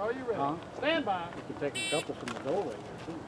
Are you ready? Huh? Stand by. You can take a couple from the doorway there too.